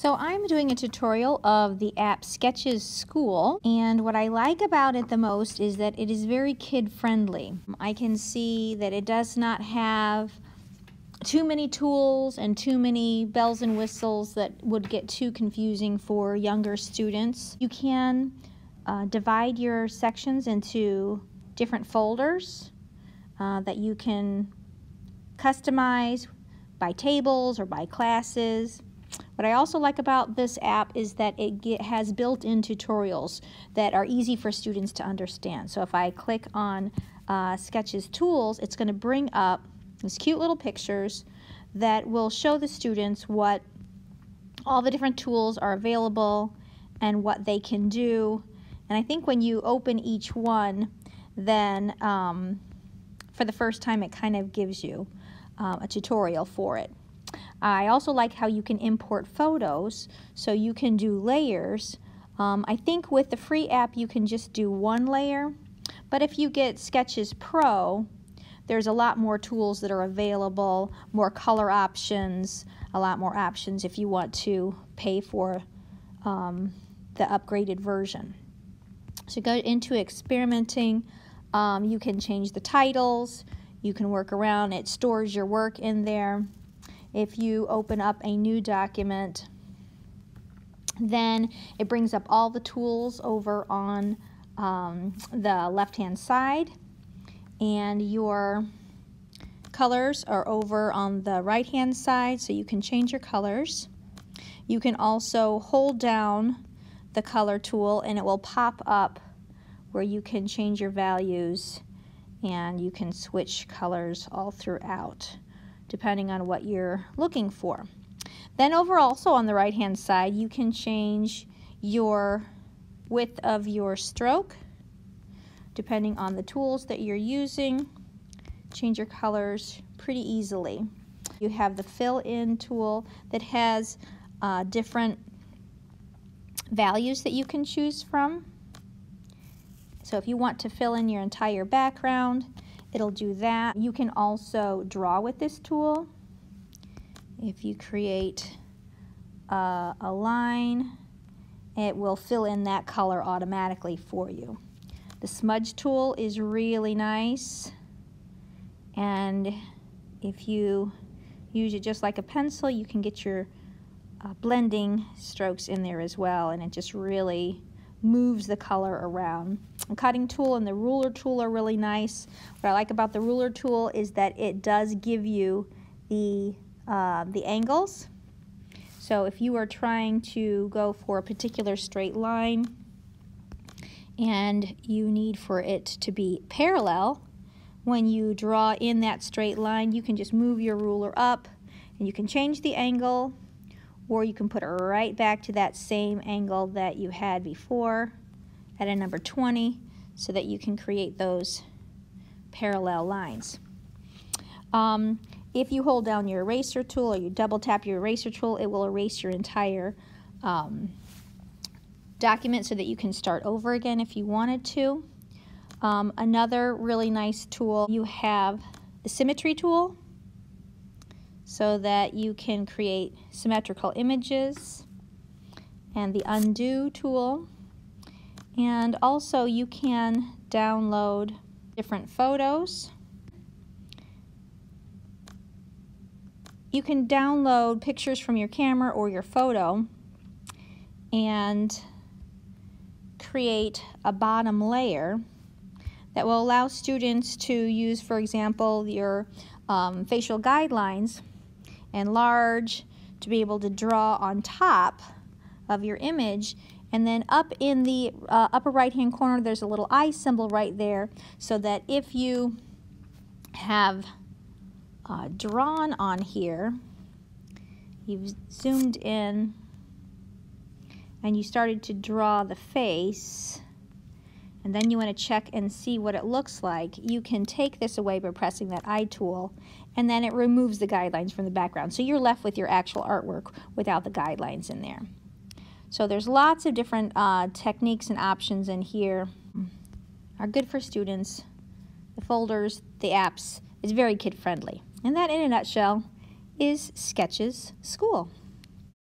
So I'm doing a tutorial of the app Sketches School and what I like about it the most is that it is very kid friendly. I can see that it does not have too many tools and too many bells and whistles that would get too confusing for younger students. You can uh, divide your sections into different folders uh, that you can customize by tables or by classes. What I also like about this app is that it get, has built-in tutorials that are easy for students to understand. So if I click on uh, Sketches Tools, it's going to bring up these cute little pictures that will show the students what all the different tools are available and what they can do. And I think when you open each one, then um, for the first time it kind of gives you um, a tutorial for it. I also like how you can import photos so you can do layers. Um, I think with the free app you can just do one layer, but if you get Sketches Pro, there's a lot more tools that are available, more color options, a lot more options if you want to pay for um, the upgraded version. So go into experimenting. Um, you can change the titles. You can work around. It stores your work in there if you open up a new document, then it brings up all the tools over on um, the left-hand side and your colors are over on the right-hand side so you can change your colors. You can also hold down the color tool and it will pop up where you can change your values and you can switch colors all throughout depending on what you're looking for. Then over also on the right hand side you can change your width of your stroke depending on the tools that you're using. Change your colors pretty easily. You have the fill in tool that has uh, different values that you can choose from. So if you want to fill in your entire background, it'll do that. You can also draw with this tool. If you create uh, a line, it will fill in that color automatically for you. The smudge tool is really nice and if you use it just like a pencil you can get your uh, blending strokes in there as well and it just really moves the color around. The cutting tool and the ruler tool are really nice. What I like about the ruler tool is that it does give you the, uh, the angles. So if you are trying to go for a particular straight line and you need for it to be parallel, when you draw in that straight line, you can just move your ruler up and you can change the angle or you can put it right back to that same angle that you had before at a number 20 so that you can create those parallel lines. Um, if you hold down your eraser tool or you double tap your eraser tool, it will erase your entire um, document so that you can start over again if you wanted to. Um, another really nice tool, you have the symmetry tool so that you can create symmetrical images and the undo tool. And also you can download different photos. You can download pictures from your camera or your photo and create a bottom layer that will allow students to use for example your um, facial guidelines and large to be able to draw on top of your image. And then up in the uh, upper right hand corner there's a little eye symbol right there so that if you have uh, drawn on here you've zoomed in and you started to draw the face and then you want to check and see what it looks like, you can take this away by pressing that eye tool and then it removes the guidelines from the background. So you're left with your actual artwork without the guidelines in there. So there's lots of different uh, techniques and options in here are good for students. The folders, the apps, it's very kid friendly. And that in a nutshell is Sketches School.